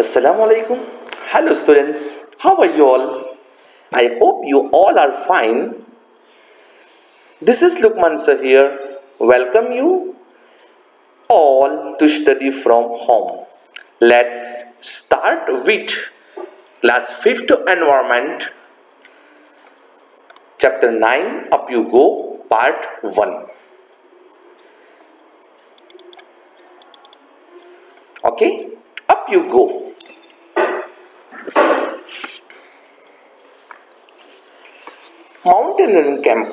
Assalamu alaikum. Hello students. How are you all? I hope you all are fine. This is Lukman sir here. Welcome you all to study from home. Let's start with class 5th environment chapter 9 up you go part 1. Okay, up you go. Mountaineering camp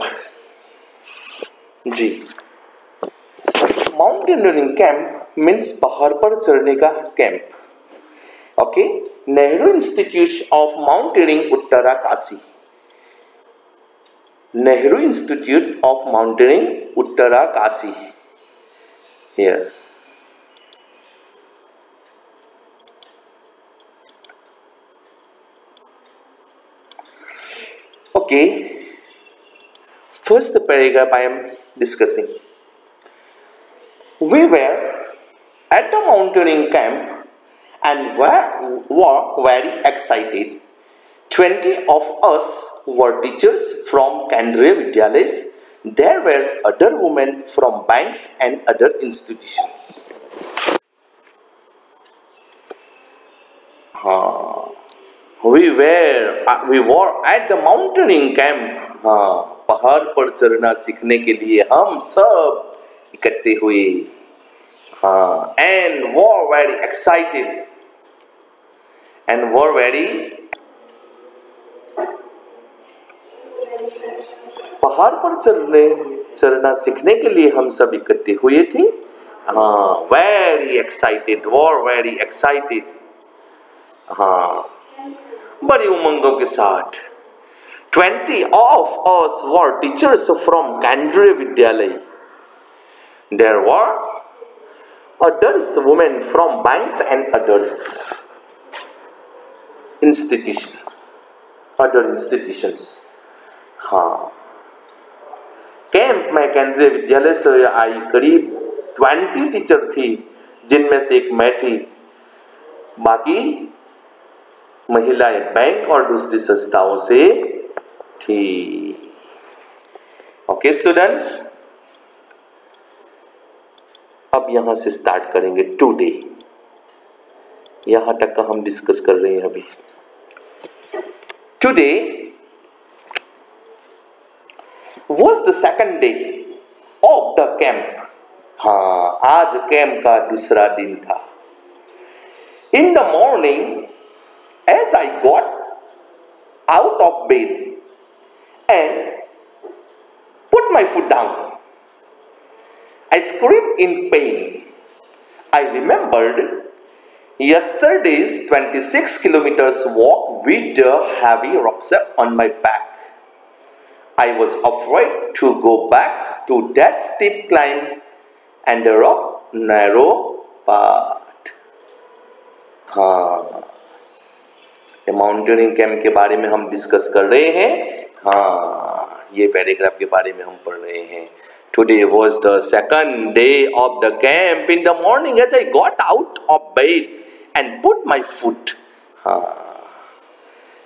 ji. Mountaineering camp means पहाड़ पर चढ़ने का camp okay Nehru institute of mountaineering Uttarkashi Nehru institute of mountaineering Uttarkashi here okay? First paragraph i am discussing. We were at the mountaineering camp and were, were very excited. 20 of us were teachers from Kandriya Vidyalayas. There were other women from banks and other institutions. हाँ we were uh, we were at the mountaineering camp. हाँ पहाड़ पर चढ़ना सीखने के लिए हम सब इकट्ठे हुए। हाँ and were very excited. And were very पहाड़ पर चढ़ने चढ़ना सीखने के लिए हम सब इकट्ठे हुए थे। हाँ very excited were very excited हाँ बड़ी उमंगों के साथ। Twenty of us were teachers from Kendriya Vidyalaya there were others women from banks and others institutions. Other institutions. हाँ कैंप में केंद्रीय विद्यालय से आई करीब ट्वेंटी टीचर थी, जिनमें से एक मैं थी। बाकी महिलाएँ बैंक और दूसरी संस्थाओं से थी ओके स्टूडेंट्स अब यहाँ से स्टार्ट करेंगे टुडे यहाँ तक का हम डिस्कस कर रहे हैं अभी. Today was the second day of the camp हाँ आज कैंप का दूसरा दिन था. In the morning as I got out of bed and put my foot down, I screamed in pain. I remembered yesterday's 26 kilometers walk with a heavy rucksack on my back. I was afraid to go back to that steep climb and the rough, narrow path. Mountaineering camp के बारे में हम discuss कर रहे हैं। हाँ ये paragraph के बारे में हम पढ़ रहे हैं। Today was the second day of the camp in the morning as I got out of bed and put my foot हाँ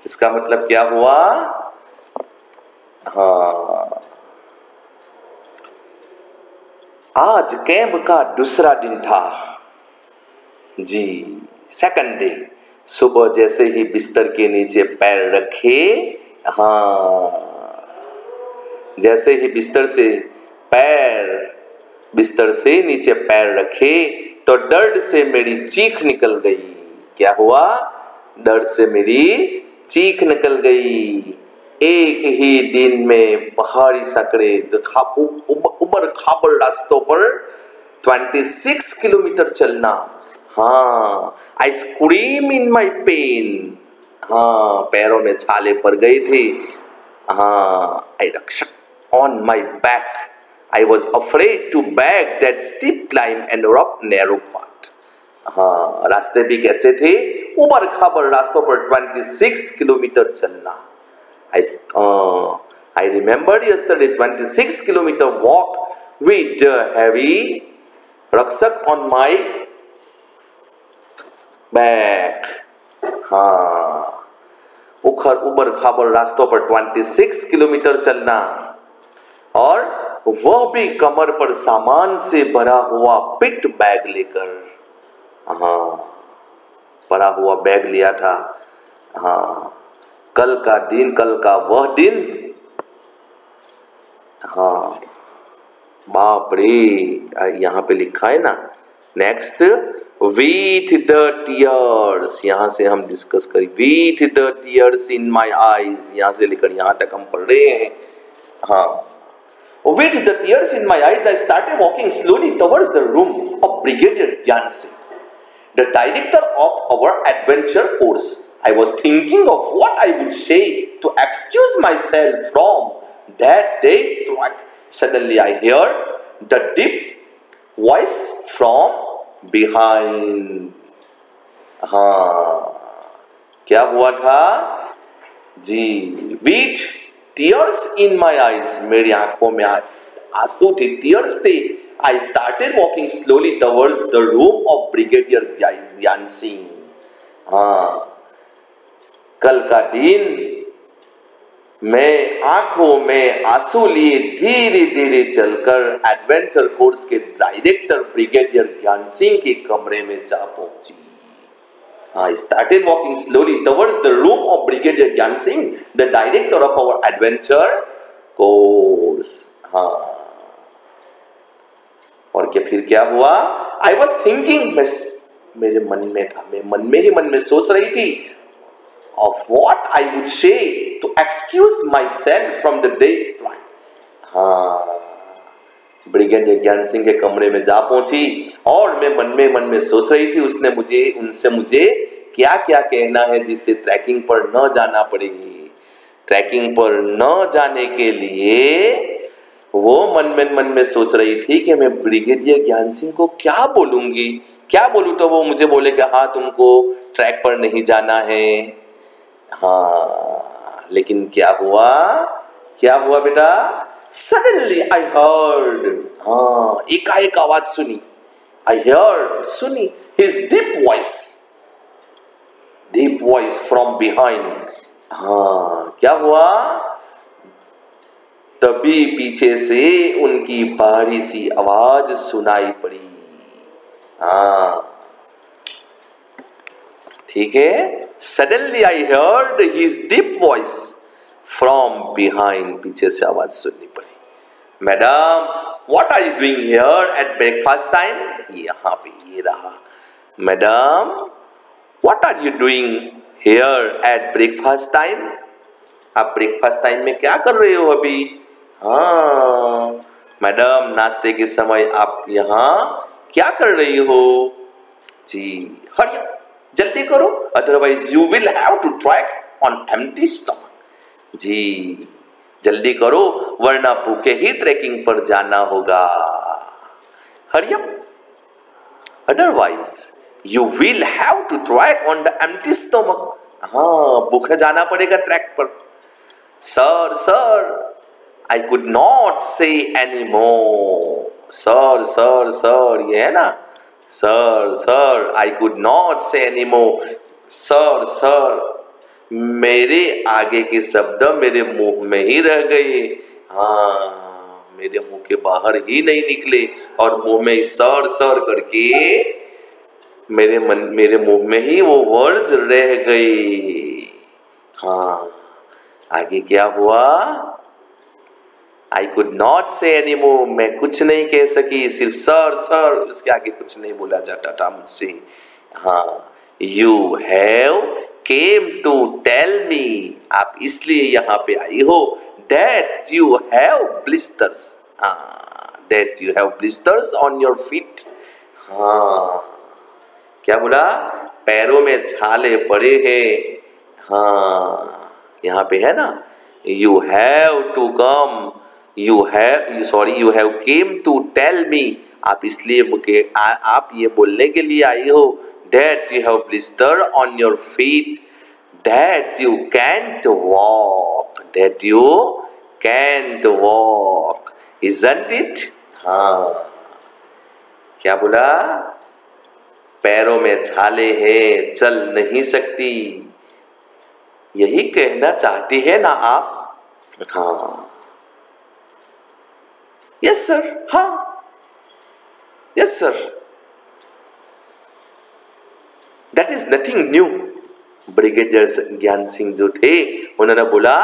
इसका मतलब क्या हुआ? हाँ आज कैंप का दूसरा दिन था। जी सेकंड डे सुबह जैसे ही बिस्तर के नीचे पैर रखे हाँ जैसे ही बिस्तर से पैर, बिस्तर से नीचे पैर रखे तो दर्द से मेरी चीख निकल गई। क्या हुआ? दर्द से मेरी चीख निकल गई। एक ही दिन में पहाड़ी सकड़े उबर खाबड़ रास्तों पर 26 किलोमीटर चलना। हाँ आई स्क्रीम इन माई पेन हाँ पैरों में छाले पड़ गई थी. हाँ I rucksack on my back I was afraid to back that steep climb and rock narrow part हाँ रास्ते भी कैसे थे? उबर खबर रास्तों पर 26 किलोमीटर चलना. I I remember yesterday 26 kilometre walk with heavy rucksack on my back हाँ उखर उबर खाबर रास्तों पर 26 किलोमीटर चलना और वह भी कमर पर सामान से भरा हुआ पिट बैग लेकर हाँ भरा हुआ बैग लिया था हाँ कल का दिन कल का वह दिन हाँ बाप रे यहाँ पे लिखा है ना नेक्स्ट विथ द टीयर्स यहाँ से हम डिस्कस करें with the tears in my eyes यहाँ से लेकर यहाँ तक हम पढ़ रहे हैं। हाँ। With the tears in my eyes I start walking slowly towards the room of brigadier Gyan Singh the director of our adventure course I was thinking of what I would say to excuse myself from that day suddenly I hear the deep voice from behind. हाँ क्या हुआ था जी with tears in my eyes मेरी आँखों में आँसू थे tears थे I started walking slowly towards the room of Brigadier Gyan Singh. हाँ कल का दिन मैं आँखों में आँसू लिए धीरे धीरे चलकर एडवेंचर कोर्स के डायरेक्टर ब्रिगेडियर ज्ञान सिंह के कमरे में जा पहुँची। I started walking slowly towards the room of Brigadier Gyan Singh, the director of our adventure course. हाँ। और क्या फिर क्या हुआ? आई वॉज़ थिंकिंग मेरे मन में था मैं मन में ही मन में सोच रही थी of what I would say to excuse myself from the days हाँ ब्रिगेडियर ज्ञान सिंह के कमरे में जा पहुँची और मैं मन में मन में सोच रही थी, उसने मुझे, उनसे मुझे क्या क्या कहना है जिससे ट्रैकिंग पर न जाना पड़ेगी। ट्रैकिंग पर न जाने के लिए वो मन में मन में सोच रही थी कि मैं ब्रिगेडियर ज्ञान सिंह को क्या बोलूँगी? क्या बोलूँ? तो वो मुझे बोले कि हाँ तुमको ट्रैक पर नहीं जाना है। हाँ लेकिन क्या हुआ? क्या हुआ बेटा? सडनली आई हर्ड हाँ एकाएक आवाज़ सुनी। आई हर्ड सुनी। His deep voice deep voice from behind हाँ क्या हुआ? तभी पीछे से उनकी भारी सी आवाज़ सुनाई पड़ी। हाँ ठीक है? Suddenly I heard his deep voice from behind पीछे से आवाज़ सुननी पड़ी। Madam what are you doing here at breakfast time यहाँ पे ये रहा। Madam what are you doing here at breakfast time आप ब्रेकफास्ट टाइम में क्या कर रहे हो अभी? हाँ। मैडम नाश्ते के समय आप यहाँ क्या कर रही हो? जी, हरिया। जल्दी करो otherwise you will have to trek on empty stomach जी, जल्दी करो, वरना भूखे ही ट्रैकिंग पर जाना होगा। Hurry up otherwise you will have to trek on the empty stomach हाँ भूखे जाना पड़ेगा ट्रैक पर। Sir sir I could not say any more sir sir sir ये है ना? Sir sir I could not say any more sir sir मेरे आगे के शब्द मेरे मुँह में ही रह गए। हाँ मेरे मुँह के बाहर ही नहीं निकले। और मुँह में सर सर करके मेरे मन, मेरे मुँह में ही वो वर्ड्स रह गए। हाँ आगे क्या हुआ? I could not say any more मैं कुछ नहीं कह सकी, सिर्फ़ सर सर, उसके आगे कुछ नहीं बोला जाता था मुझसे। हाँ you have came to tell me आप इसलिए यहाँ पे आई हो डेट यू हैव ब्लिस्टर्स हाँ that you have blisters on your feet हाँ क्या बोला? पैरों में छाले पड़े हैं। हाँ यहाँ पे है ना? You have to come you have sorry you have came to tell me आप इसलिए मुझे आप ये बोलने के लिए आई हो that you have blister on your feet that you can't that you can't walk isn't it हाँ। क्या बोला? पैरों में छाले हैं, चल नहीं सकती। यही कहना चाहती है ना आप? हाँ। यस सर हाँ yes sir that is nothing new brigadier Gyan Singh जो थे उन्होंने बोला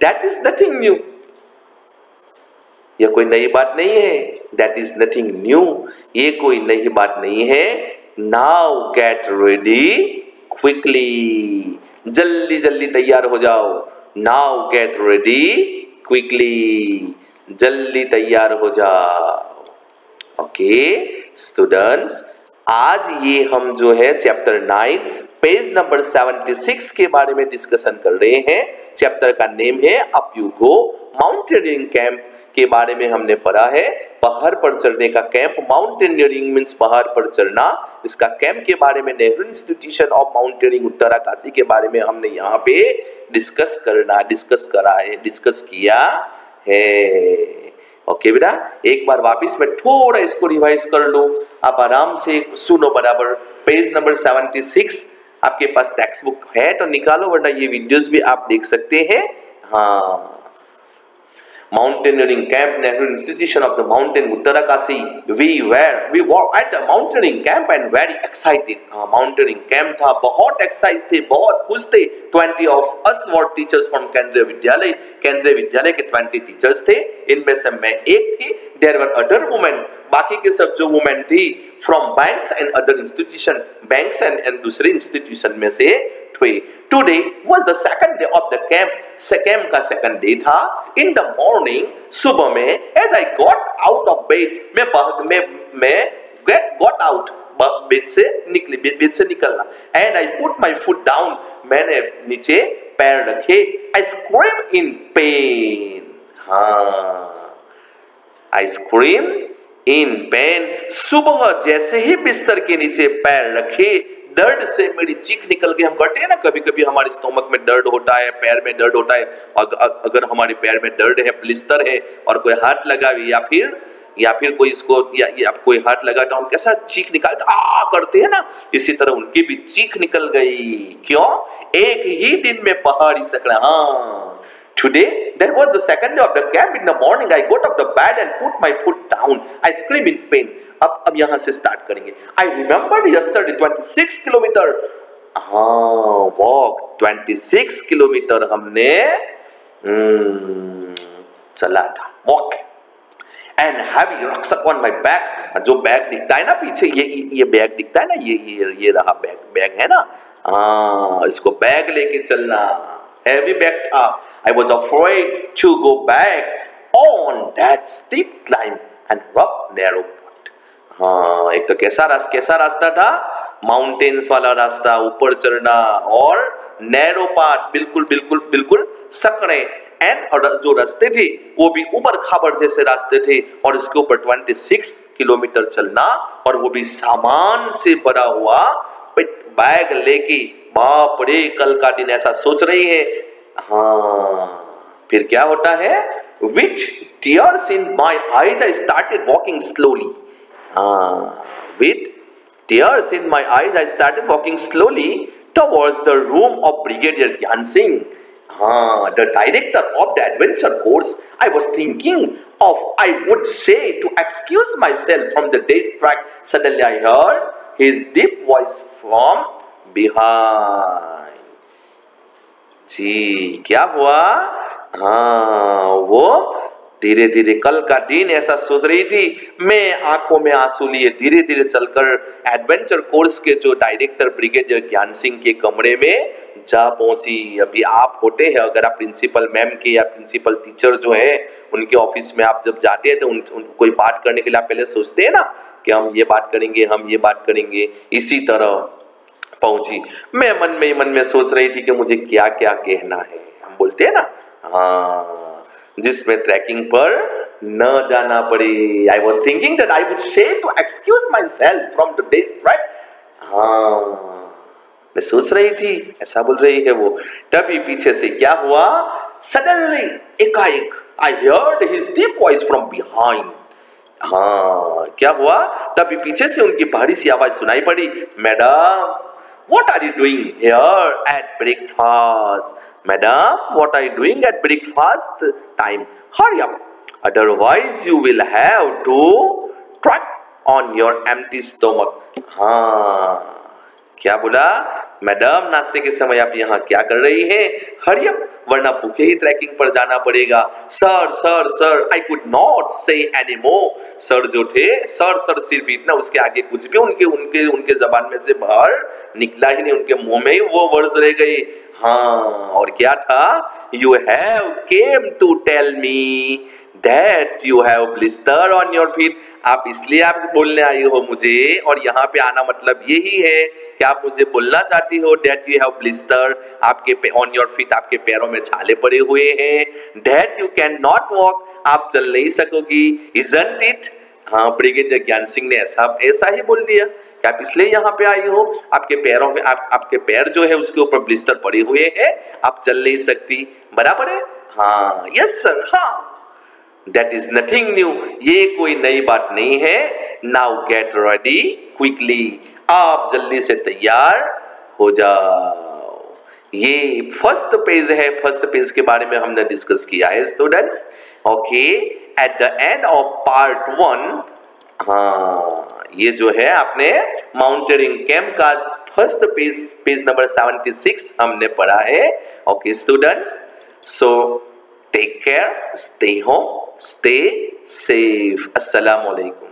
दैट इज़ नथिंग न्यू यह कोई नई बात नहीं है. दैट इज़ नथिंग न्यू ये कोई नई बात नहीं है. नाउ गेट रेडी क्विकली जल्दी जल्दी तैयार हो जाओ. नाउ गेट रेडी क्विकली जल्दी तैयार हो जाओ। ओके स्टूडेंट्स आज ये हम जो है चैप्टर नाइन पेज नंबर 76 के बारे में डिस्कशन कर रहे हैं। चैप्टर का नेम है up you go mountaineering camp के बारे में हमने पढ़ा है। पहाड़ पर चढ़ने का कैंप माउंटेनियरिंग मीन्स पहाड़ पर चढ़ना। इसका कैंप के बारे में Nehru institution of mountaineering Uttarkashi के बारे में हमने यहाँ पे डिस्कस करना डिस्कस करा है डिस्कस किया। है। ओके बेटा, एक बार वापस मैं थोड़ा इसको रिवाइज कर लो। आप आराम से सुनो बराबर। पेज नंबर 76 आपके पास टेक्स्ट बुक है तो निकालो, वरना ये वीडियोस भी आप देख सकते हैं। हाँ। Mountaineering camp Nehru Institution of the Mountain Uttarakashi we were we were at the mountaineering camp and very excited uh, mountaineering camp था बहुत excited थे बहुत खुश थे 20 of us were teachers from केंद्रीय विद्यालय केंद्रीय विद्यालय के 20 teachers थे इनमें से मैं एक थी there were other women बाकी के सब जो वुमेन थी from banks and other institution banks and and दूसरे इंस्टीट्यूशन में से थे today was the second day of the camp camp का सेकंड डे था इन द मॉर्निंग सुबह में as I got out of bed मैं मैं मैं गेट गॉट आउट बेड से निकली बेड से निकलना and I put my foot down मैंने नीचे पैर रखे. आई स्क्रीम इन पेन हाँ. आई स्क्रीम इन पेन सुबह जैसे ही बिस्तर के नीचे पैर रखे दर्द से मेरी चीख निकल गई। हम कहते हैं ना कभी कभी हमारे स्टोमक में दर्द होता है पैर में दर्द होता है अग, अगर हमारे पैर में दर्द है ब्लिस्टर है और कोई हाथ लगा या फिर या फिर कोई इसको या, या कोई हाथ लगा तो हम कैसा चीख निकालते आ करते हैं ना इसी तरह उनकी भी चीख निकल गई। क्यों? एक ही दिन में पहाड़ी सकड़ा हाँ Today, there was the second day of the camp. In the morning, I got up the bed and put my foot down. I scream in pain. अब अब यहाँ से स्टार्ट करेंगे आई रिमेंबर यस्टरडे 26 किलोमीटर हाँ walk 26 kilometre हमने चला था walk and heavy rucksack on my back जो बैग दिखता है ना पीछे ये ये बैग दिखता है ना ये ये ये रहा बैग बैग है ना हाँ इसको बैग लेके चलना हैवी बैग था I was afraid to go back on that steep climb and rough narrow path. हाँ एक तो कैसा रास्ता कैसा रास्ता था माउंटेन्स वाला रास्ता, ऊपर चढ़ना और नैरो पाथ बिल्कुल बिल्कुल बिल्कुल सकड़े एंड और जो रास्ते थे, वो भी ऊपर खाबर जैसे रास्ते थे और इसके ऊपर 26 किलोमीटर चलना और वो भी सामान से भरा हुआ बैग लेके, बाप रे कल का दिन ऐसा सोच रही है हाँ फिर क्या होता है with tears in my eyes I started walking slowly with tears in my eyes, I started walking slowly towards the room of Brigadier Gyan Singh. Ah, the director of the adventure course, I was thinking of, I would say to excuse myself from the day's track. Suddenly I heard his deep voice from behind. जी क्या हुआ? हाँ वो धीरे धीरे कल का दिन ऐसा सोच रही थी। मैं आँखों में आँसू लिए धीरे धीरे चलकर एडवेंचर कोर्स के जो डायरेक्टर ब्रिगेडियर ज्ञान सिंह के कमरे में जा पहुँची। अभी आप होते हैं अगर आप प्रिंसिपल मैम के या प्रिंसिपल टीचर जो है उनके ऑफ़िस में आप जब जाते हैं तो उन, उन कोई बात करने के लिए आप पहले सोचते हैं ना कि हम ये बात करेंगे हम ये बात करेंगे। इसी तरह पहुँची। मैं मन में मन में सोच रही थी कि मुझे क्या क्या कहना है। हम बोलते हैं ना हाँ जिसमें ट्रैकिंग पर न जाना पड़े। I was thinking that I would say to excuse myself from the days right हाँ मैं सोच रही थी, ऐसा बोल रही है वो। तभी पीछे से क्या हुआ? सडनली एकाएक I heard his deep voice from behind हाँ क्या हुआ? तभी पीछे से उनकी भारी सी आवाज़ सुनाई पड़ी। Madam what are you doing here at breakfast madam what are you doing at breakfast time hurry up otherwise you will have to track on your empty stomach हाँ क्या बोला मैडम नाश्ते के समय आप यहाँ क्या कर रही हैं हरियम वरना भूखे ही ट्रैकिंग पर जाना पड़ेगा। Sir sir sir I could not say anymore sir जो थे, सर सर सिर सिर्फ़ इतना उसके आगे कुछ भी उनके उनके उनके जबान में से बाहर निकला ही नहीं, उनके मुँह में ही वो वर्ड्स रह गए हाँ और क्या था? You have came to tell me that you have blister on your feet आप इसलिए आप बोलने आई हो मुझे, और यहाँ पे आना मतलब यही है कि आप मुझे बोलना चाहती हो डेट यू हैव ब्लिस्टर आपके ऑन योर फीट आपके पैरों में छाले पड़े हुए हैं that you can not walk आप चल नहीं सकोगी इजंट इट हाँ ब्रिगेडियर ज्ञान सिंह ने ऐसा ऐसा ही बोल दिया कि आप इसलिए यहाँ पे आई हो, आपके पैरों में, आप, आपके पैर जो है उसके ऊपर ब्लिस्टर पड़े हुए हैं, आप चल नहीं सकती, बराबर है? हाँ यस सर हाँ। दैट इज़ नथिंग न्यू ये कोई नई बात नहीं है। नाउ गेट रेडी क्विकली आप जल्दी से तैयार हो जाओ। ये फ़र्स्ट पेज है। फ़र्स्ट पेज के बारे में हमने डिस्कस किया है students okay at the end of part one हाँ ये जो है आपने माउंटेनिंग कैंप का फ़र्स्ट पेज पेज नंबर 76 हमने पढ़ा है। Okay students so take care stay home stay safe. Assalamu alaikum